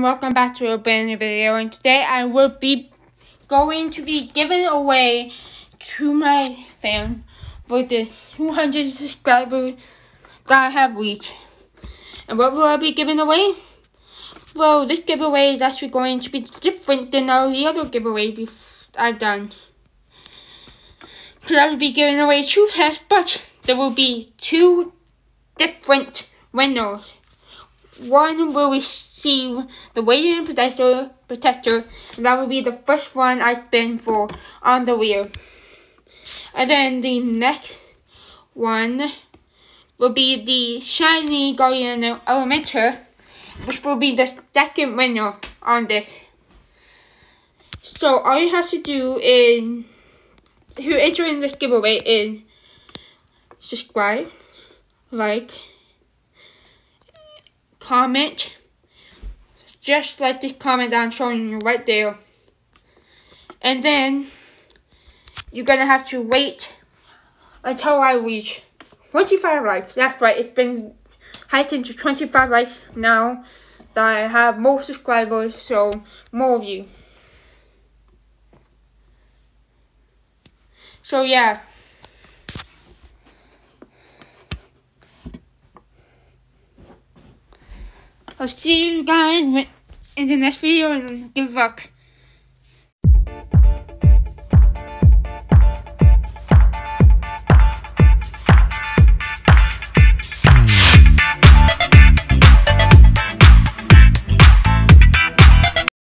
everyone, welcome back to a brand new video and today I will be going to be giving away to my fan for the 200 subscribers that I have reached. And what will I be giving away? Well, this giveaway is actually going to be different than all the other giveaways I've done. So I will be giving away two pets, but there will be two different winners one will receive the Radiant Protector, protector and that will be the first one I spin for on the wheel. And then the next one will be the Shiny Guardian Elementor, which will be the second winner on this. So all you have to do is, to enter in this giveaway is subscribe, like, comment. Just like this comment I'm showing you right there. And then you're gonna have to wait until I reach 25 likes. That's right, it's been hiking to 25 likes now that I have more subscribers, so more of you. So yeah. I'll see you guys in the next video and good luck.